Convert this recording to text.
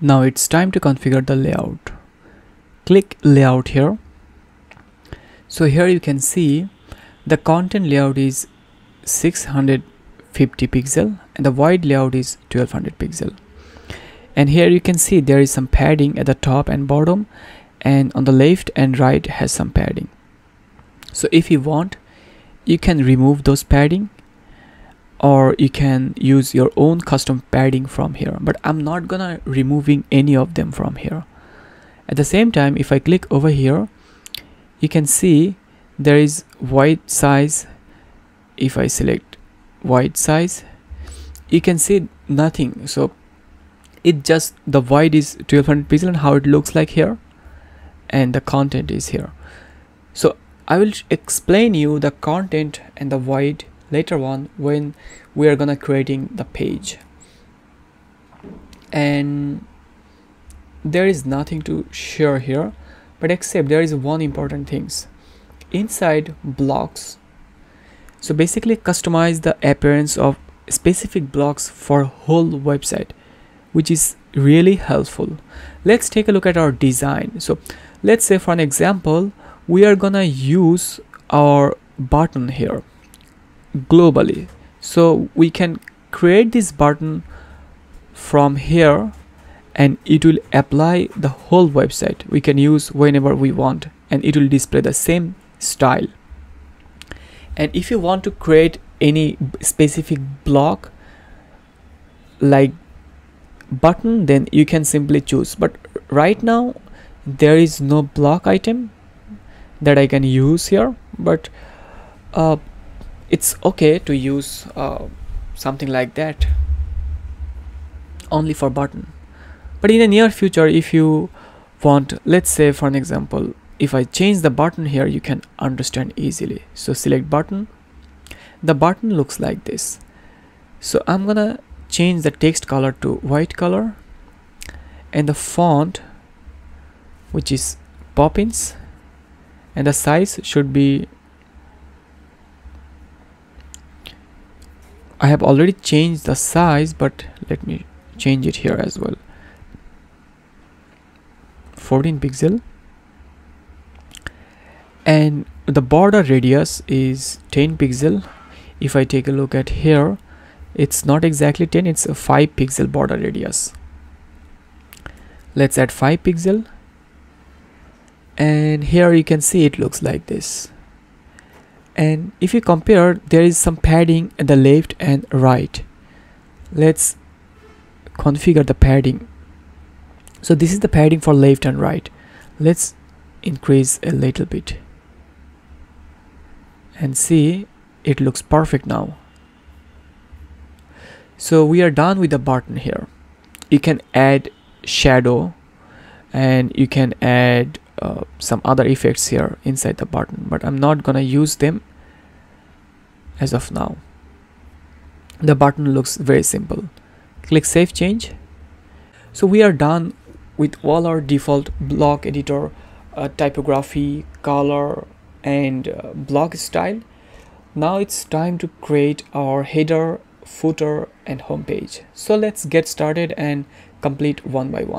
now it's time to configure the layout. Click layout here. So here you can see the content layout is 650 pixel and the wide layout is 1200 pixel. And here you can see there is some padding at the top and bottom and on the left and right has some padding. So if you want you can remove those padding or you can use your own custom padding from here but I'm not gonna removing any of them from here. At the same time if I click over here you can see there is wide size. If I select wide size you can see nothing. So it just the wide is 1200 pixel and how it looks like here and the content is here. So I will explain you the content and the wide later on when we are gonna creating the page. And there is nothing to share here but except there is one important things. Inside blocks. So basically customize the appearance of specific blocks for whole website which is really helpful. Let's take a look at our design. So let's say for an example we are gonna use our button here globally. So we can create this button from here and it will apply the whole website. We can use whenever we want and it will display the same style. And if you want to create any specific block like button then you can simply choose. But right now there is no block item that I can use here. But uh, it's okay to use uh, something like that only for button. But in the near future if you want let's say for an example if I change the button here you can understand easily. So select button. The button looks like this. So I'm gonna change the text color to white color. And the font which is Poppins and the size should be I have already changed the size but let me change it here as well. 14 pixel. And the border radius is 10 pixel. If I take a look at here it's not exactly 10 it's a 5 pixel border radius. Let's add 5 pixel. And here you can see it looks like this and if you compare there is some padding at the left and right. Let's configure the padding. So this is the padding for left and right. Let's increase a little bit. And see it looks perfect now. So we are done with the button here. You can add shadow and you can add uh, some other effects here inside the button but I'm not gonna use them as of now. The button looks very simple. Click save change. So we are done with all our default block editor uh, typography color and uh, block style. Now it's time to create our header footer and home page so let's get started and complete one by one